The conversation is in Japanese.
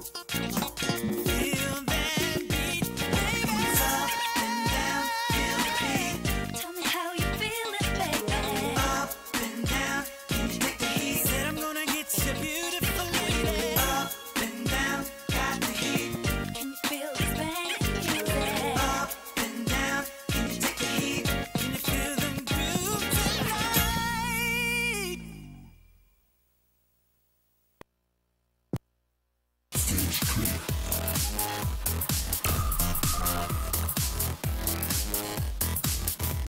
ちょっと。